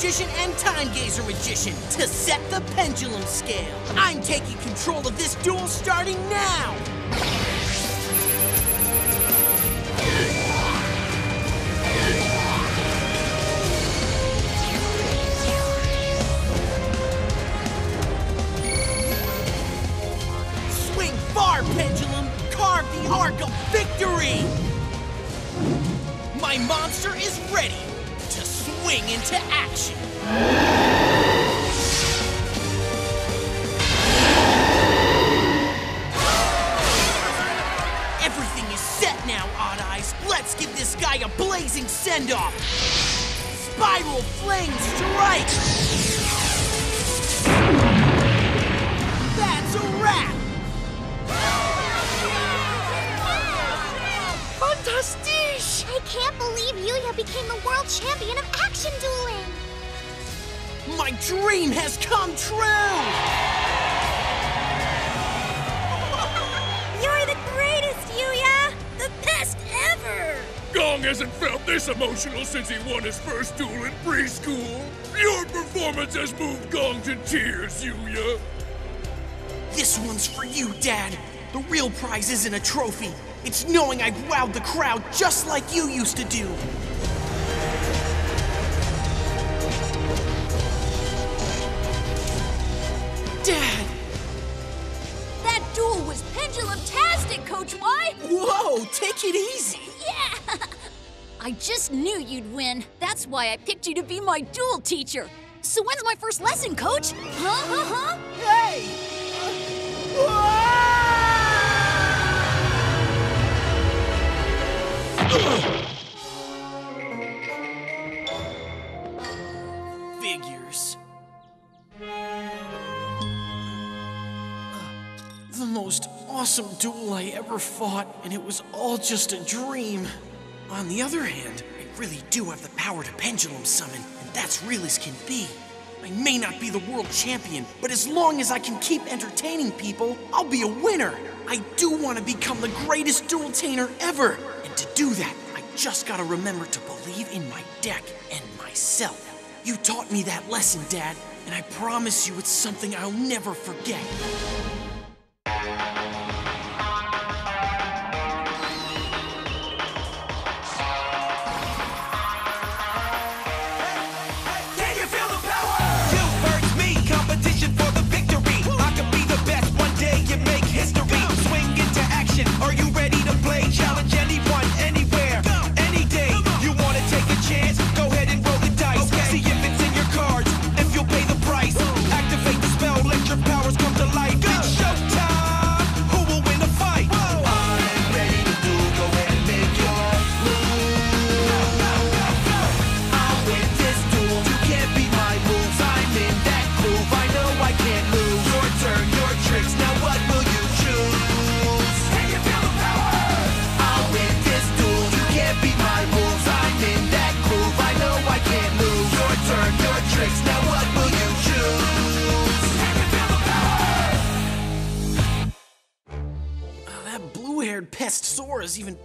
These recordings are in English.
magician and Timegazer Magician to set the pendulum scale. I'm taking control of this duel starting now. Action. Everything is set now, Odd Eyes. Let's give this guy a blazing send-off. Spiral Flame Strike! That's a wrap! Fantastique! I can't believe Yuya became the world champion of action dueling! My dream has come true! You're the greatest, Yuya! The best ever! Gong hasn't felt this emotional since he won his first duel in preschool. Your performance has moved Gong to tears, Yuya. This one's for you, Dad. The real prize isn't a trophy. It's knowing I've wowed the crowd just like you used to do. Whoa, take it easy. Yeah! I just knew you'd win. That's why I picked you to be my duel teacher. So when's my first lesson, Coach? Huh? Huh? Huh? Hey! Awesome duel I ever fought, and it was all just a dream. On the other hand, I really do have the power to pendulum summon, and that's real as can be. I may not be the world champion, but as long as I can keep entertaining people, I'll be a winner. I do want to become the greatest dueltainer ever. And to do that, I just gotta remember to believe in my deck and myself. You taught me that lesson, Dad, and I promise you it's something I'll never forget.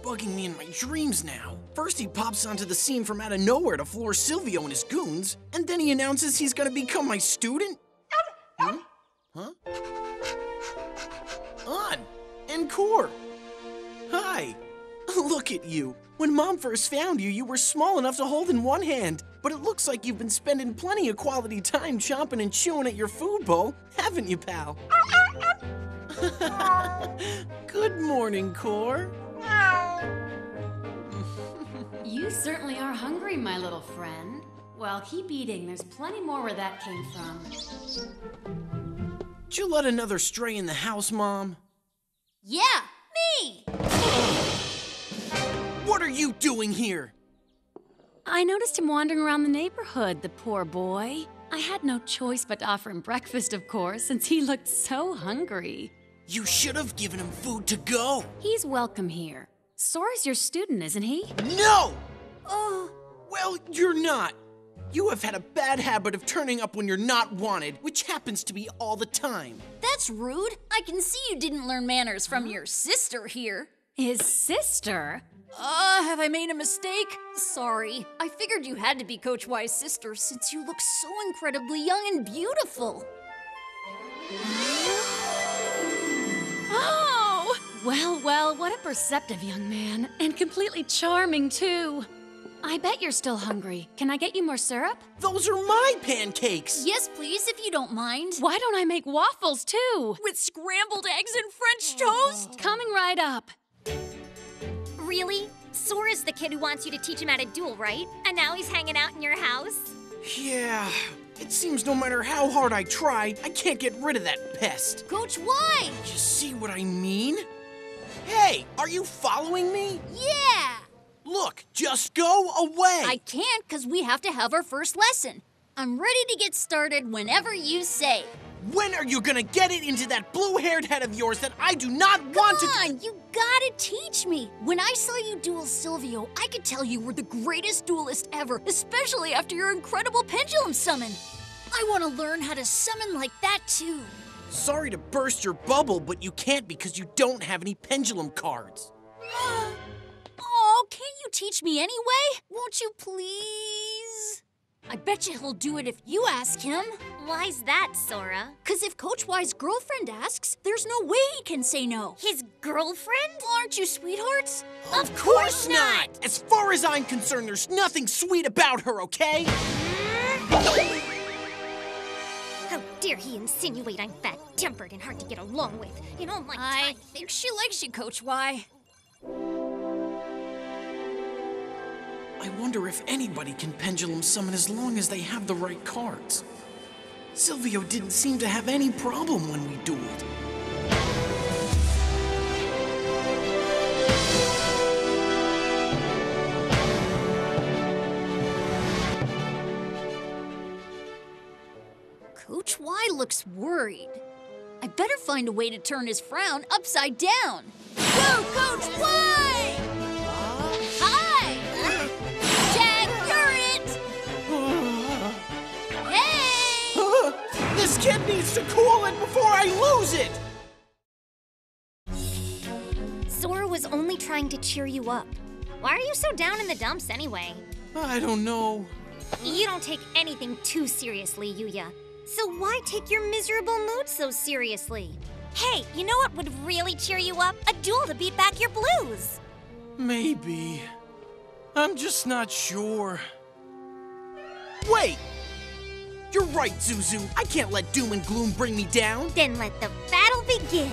Bugging me in my dreams now. First he pops onto the scene from out of nowhere to floor Silvio and his goons, and then he announces he's gonna become my student? Hmm? Huh? On! Encore! Hi! Look at you. When Mom first found you, you were small enough to hold in one hand, but it looks like you've been spending plenty of quality time chomping and chewing at your food bowl, haven't you, pal? Uh, uh, um. Good morning, Core. You certainly are hungry, my little friend. Well, keep eating. There's plenty more where that came from. Did you let another stray in the house, Mom? Yeah, me! What are you doing here? I noticed him wandering around the neighborhood, the poor boy. I had no choice but to offer him breakfast, of course, since he looked so hungry. You should have given him food to go. He's welcome here. Sora's your student, isn't he? No! Oh, well, you're not. You have had a bad habit of turning up when you're not wanted, which happens to be all the time. That's rude. I can see you didn't learn manners from your sister here. His sister? Uh, have I made a mistake? Sorry. I figured you had to be Coach Y's sister since you look so incredibly young and beautiful. Oh! Well, well, what a perceptive young man. And completely charming, too. I bet you're still hungry. Can I get you more syrup? Those are my pancakes! Yes, please, if you don't mind. Why don't I make waffles, too? With scrambled eggs and French toast? Oh. Coming right up. Really? Sora's the kid who wants you to teach him how to duel, right? And now he's hanging out in your house? Yeah, it seems no matter how hard I try, I can't get rid of that pest. Coach why? You see what I mean? Hey, are you following me? Yeah! Look, just go away! I can't because we have to have our first lesson. I'm ready to get started whenever you say. When are you gonna get it into that blue haired head of yours that I do not Come want to. Come on, you gotta teach me. When I saw you duel Silvio, I could tell you were the greatest duelist ever, especially after your incredible pendulum summon. I want to learn how to summon like that too. Sorry to burst your bubble, but you can't because you don't have any pendulum cards. Oh, can't you teach me anyway? Won't you please? I bet you he'll do it if you ask him. Why's that, Sora? Cause if Coach Y's girlfriend asks, there's no way he can say no. His girlfriend? Aren't you sweethearts? Of course not! As far as I'm concerned, there's nothing sweet about her, okay? Hmm? How dare he insinuate I'm fat-tempered and hard to get along with? In all my I time. think she likes you, Coach Y. I wonder if anybody can pendulum summon as long as they have the right cards. Silvio didn't seem to have any problem when we dueled. Looks worried. I better find a way to turn his frown upside down. Go, Coach Y! Hi! Jag, you're it! Hey! this kid needs to cool it before I lose it! Sora was only trying to cheer you up. Why are you so down in the dumps anyway? I don't know. You don't take anything too seriously, Yuya. So why take your miserable mood so seriously? Hey, you know what would really cheer you up? A duel to beat back your blues. Maybe. I'm just not sure. Wait! You're right, Zuzu. I can't let doom and gloom bring me down. Then let the battle begin.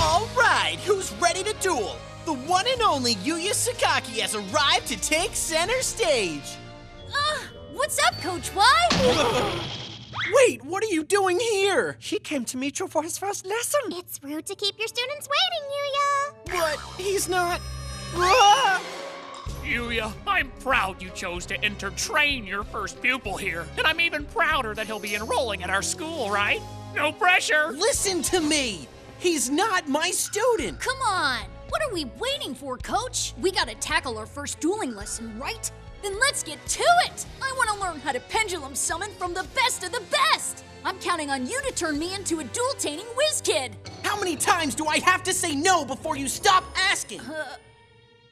All right, who's ready to duel? The one and only Yuya Sakaki has arrived to take center stage. Uh, what's up, Coach Y? Wait, what are you doing here? He came to meet you for his first lesson. It's rude to keep your students waiting, Yuya. But he's not. Ah! Yuya, I'm proud you chose to enter train your first pupil here. And I'm even prouder that he'll be enrolling at our school, right? No pressure! Listen to me. He's not my student. Come on! What are we waiting for, Coach? We gotta tackle our first dueling lesson, right? Then let's get to it! I wanna learn how to pendulum summon from the best of the best! I'm counting on you to turn me into a duel-taining whiz kid! How many times do I have to say no before you stop asking?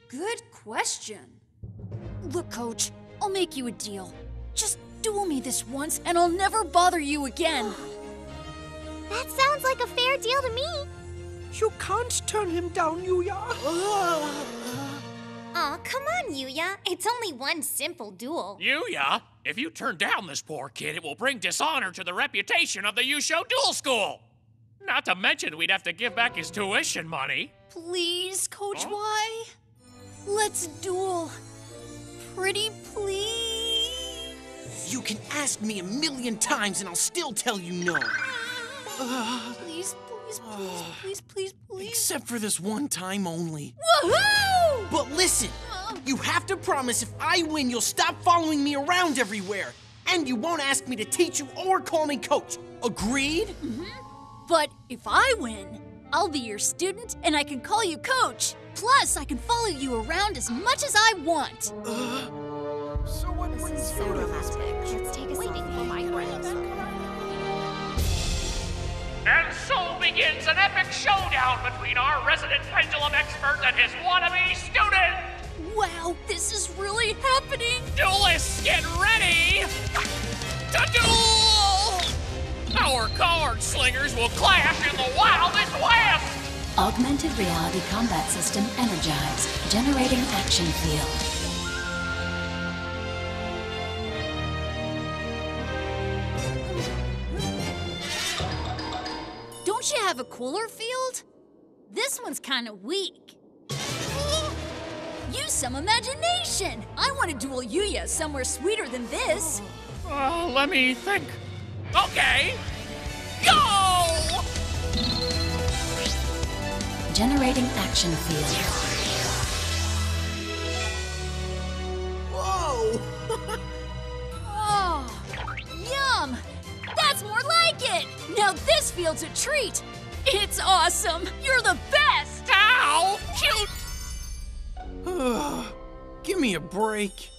Good question. Look, Coach, I'll make you a deal. Just duel me this once, and I'll never bother you again. That sounds like a fair deal to me. You can't turn him down, Yuya. Aw, come on, Yuya. It's only one simple duel. Yuya, if you turn down this poor kid, it will bring dishonor to the reputation of the Yusho Duel School. Not to mention, we'd have to give back his tuition money. Please, Coach Y? Let's duel. Pretty please. You can ask me a million times and I'll still tell you no. Please, please, please, please, please, please. Except for this one time only. Woohoo! But listen, you have to promise if I win, you'll stop following me around everywhere. And you won't ask me to teach you or call me coach. Agreed? Mhm. But if I win, I'll be your student and I can call you coach. Plus, I can follow you around as much as I want. So what This is so romantic. Let's take a seat for my friends. An epic showdown between our resident pendulum expert and his wannabe student! Wow, this is really happening! Duelists, get ready to duel! Our card slingers will clash in the wildest west! Augmented reality combat system energized. Generating action field. Have a cooler field? This one's kinda weak. Use some imagination! I want to duel Yuya somewhere sweeter than this. Uh, let me think. Okay, go! Generating action field. Whoa! Oh, yum! That's more like it! Now this field's a treat! It's awesome! You're the best! Ow! Cute! Give me a break.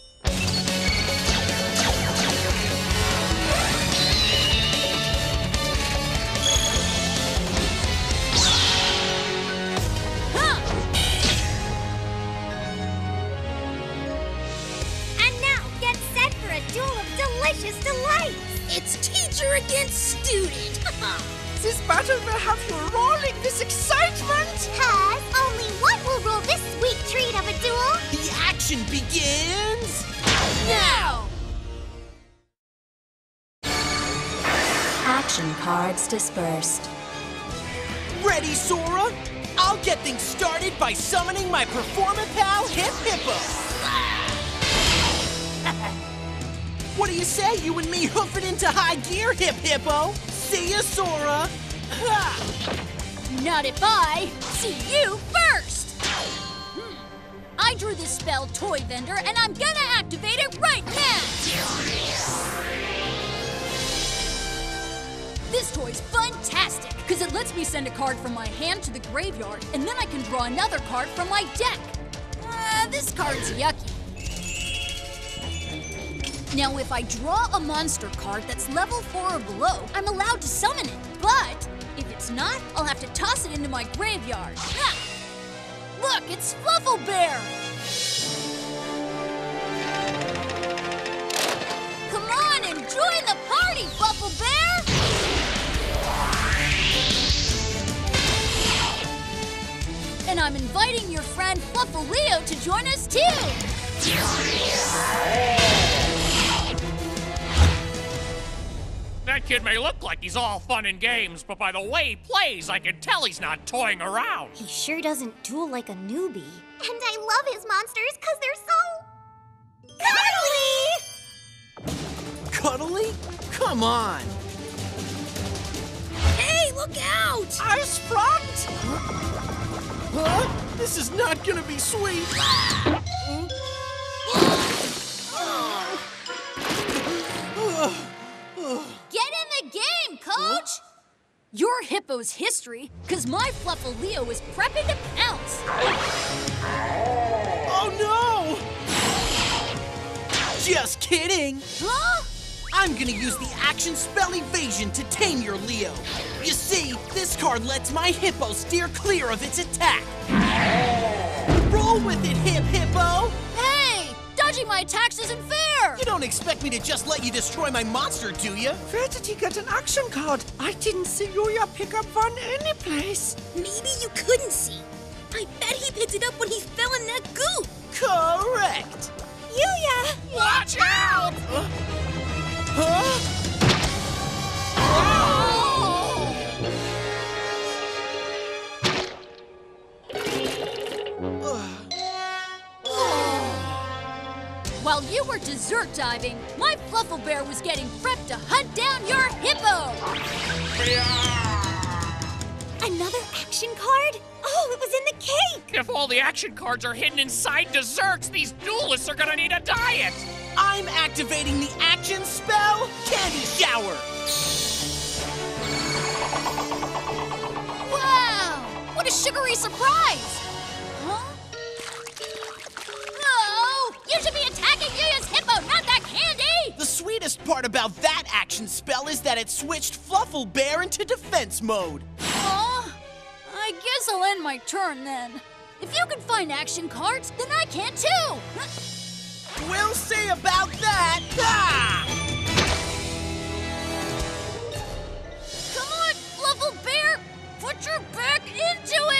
And now, get set for a duel of delicious delights! It's teacher against student! This battle will have you rolling with excitement! Cuz only one will rule this sweet treat of a duel! The action begins now! Action cards dispersed. Ready, Sora? I'll get things started by summoning my Performapal Hip Hippo. what do you say, you and me hoof it into high gear, Hip Hippo? See ya, Sora. Not if I see you first! Hmm. I drew this spell, Toy Vendor, and I'm gonna activate it right now! This toy's fantastic, because it lets me send a card from my hand to the graveyard, and then I can draw another card from my deck. Uh, this card's yucky. Now, if I draw a monster card that's level 4 or below, I'm allowed to summon it. But if it's not, I'll have to toss it into my graveyard. Look, it's Fluffal Bear! Come on and join the party, Fluffal Bear! And I'm inviting your friend Fluffal Leo to join us too! That kid may look like he's all fun and games, but by the way he plays, I can tell he's not toying around. He sure doesn't duel like a newbie. And I love his monsters because they're so. cuddly! Cuddly? Come on. Hey, look out! Ice front! Huh? This is not gonna be sweet. Hmm? Coach! Your hippo's history, because my Fluffal Leo is prepping to pounce. Oh no! Just kidding. Huh? I'm gonna use the action spell evasion to tame your Leo. You see, this card lets my hippo steer clear of its attack. Roll with it, Hip Hippo! Hey! Dodging my attacks isn't fair! You don't expect me to just let you destroy my monster, do you? Where did he get an action card? I didn't see Yuya pick up one anyplace. Maybe you couldn't see. I bet he picked it up when he fell in that goop. Correct! Yuya! Watch out! Huh? While you were dessert diving, my Fluffal Bear was getting prepped to hunt down your hippo. Another action card? Oh, it was in the cake! If all the action cards are hidden inside desserts, these duelists are gonna need a diet! I'm activating the action spell, Candy Shower! Wow! What a sugary surprise! Sweetest part about that action spell is that it switched Fluffal Bear into defense mode. Huh? I guess I'll end my turn then. If you can find action cards, then I can too! We'll see about that! Ah! Come on, Fluffal Bear! Put your back into it!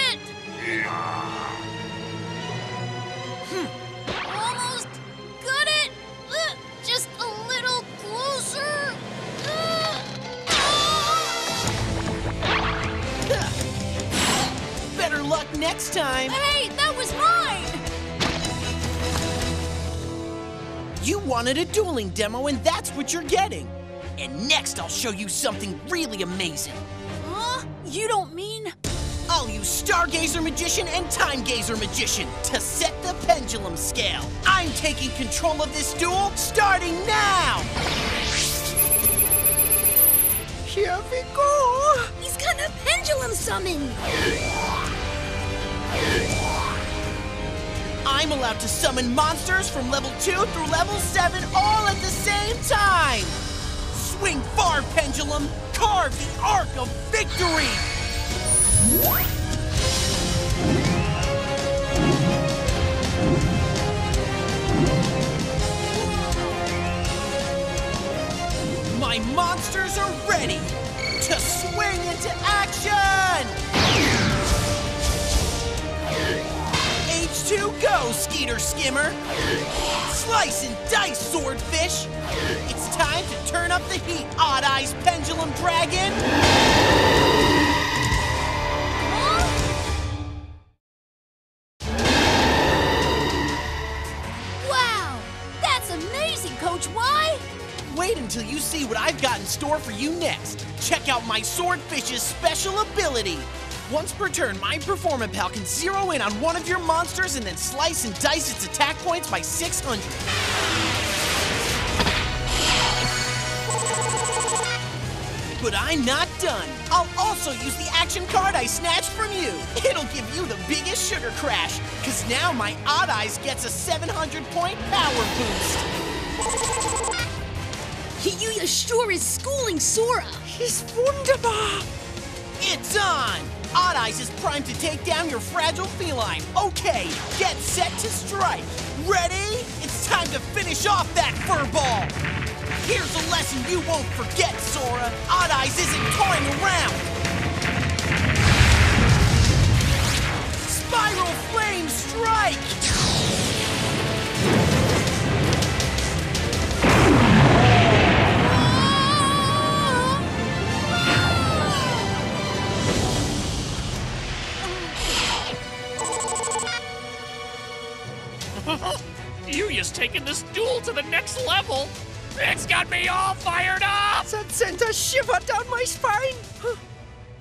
Next time! Hey, that was mine! You wanted a dueling demo, and that's what you're getting! And next, I'll show you something really amazing. Huh? You don't mean... I'll use Stargazer Magician and Timegazer Magician to set the pendulum scale. I'm taking control of this duel starting now! Here we go. He's gonna pendulum summon! I'm allowed to summon monsters from level 2 through level 7 all at the same time! Swing far, Pendulum! Carve the arc of victory! My monsters are ready to swing into action! H2 go, Skeeter Skimmer! Slice and dice, Swordfish! It's time to turn up the heat, Odd Eyes Pendulum Dragon! Wow! That's amazing, Coach Y! Wait until you see what I've got in store for you next. Check out my Swordfish's special ability. Once per turn, my Performapal can zero in on one of your monsters and then slice and dice its attack points by 600. But I'm not done. I'll also use the action card I snatched from you. It'll give you the biggest sugar crash, because now my Odd Eyes gets a 700 point power boost. Yuya sure is schooling Sora! He's wunderbar. It's on! Odd Eyes is primed to take down your fragile feline. Okay, get set to strike. Ready? It's time to finish off that furball. Here's a lesson you won't forget, Sora. Odd Eyes isn't toying around. Spiral Flame Strike! Yuya's taking this duel to the next level. It's got me all fired up! That sent a shiver down my spine.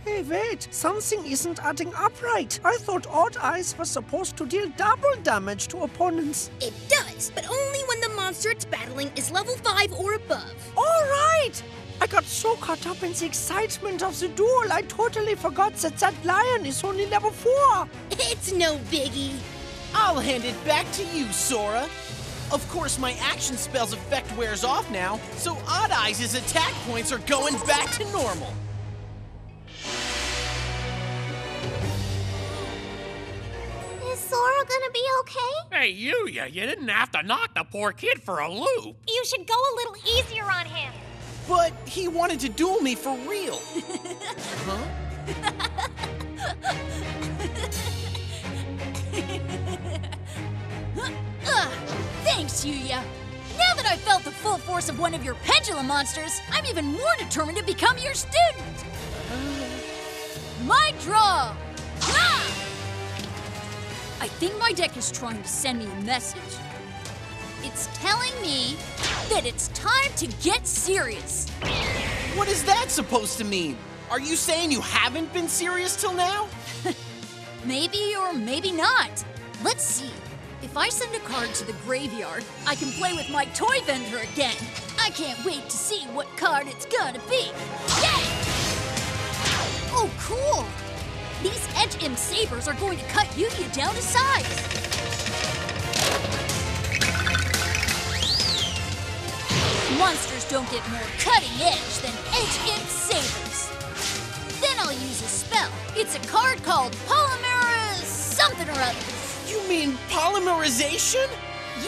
Hey, wait. Something isn't adding up right. I thought Odd Eyes was supposed to deal double damage to opponents. It does, but only when the monster it's battling is level 5 or above. All right! I got so caught up in the excitement of the duel, I totally forgot that that lion is only level 4. It's no biggie. I'll hand it back to you, Sora. Of course, my action spell's effect wears off now, so Odd Eyes' attack points are going back to normal. Is Sora gonna be okay? Hey, Yuya, you didn't have to knock the poor kid for a loop. You should go a little easier on him. But he wanted to duel me for real. huh? Ugh, thanks, Yuya. Now that I've felt the full force of one of your pendulum monsters, I'm even more determined to become your student. My draw! Ah! I think my deck is trying to send me a message. It's telling me that it's time to get serious. What is that supposed to mean? Are you saying you haven't been serious till now? Maybe or maybe not. Let's see. If I send a card to the graveyard, I can play with my toy vendor again. I can't wait to see what card it's gonna be. Yay! Oh, cool! These Edge Imp sabers are going to cut Yuya down to size. Monsters don't get more cutting edge than Edge Imp sabers. Then I'll use a spell. It's a card called Polymer something or other. You mean polymerization?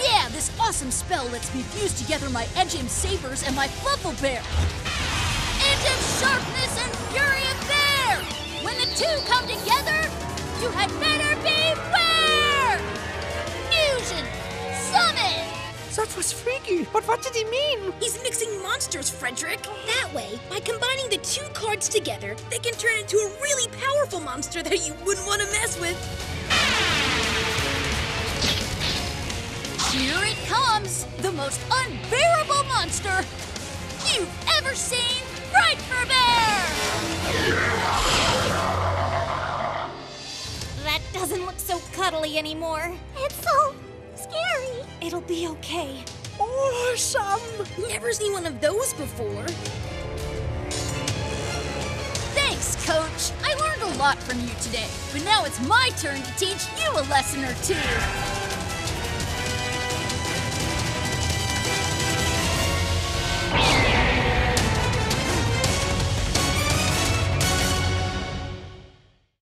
Yeah, this awesome spell lets me fuse together my Edge Imp sabers and my Fluffal Bear. Edge Imp sharpness and fury of bear! When the two come together, you had better beware! Fusion! Summon! That was freaky, but what did he mean? He's mixing monsters, Frederick. That way, by combining the two cards together, they can turn into a really powerful monster that you wouldn't want to mess with. Here it comes! The most unbearable monster you've ever seen! Frightfur Bear! That doesn't look so cuddly anymore. It's so scary. It'll be okay. Awesome! Never seen one of those before. Thanks, Coach! I learned a lot from you today, but now it's my turn to teach you a lesson or two.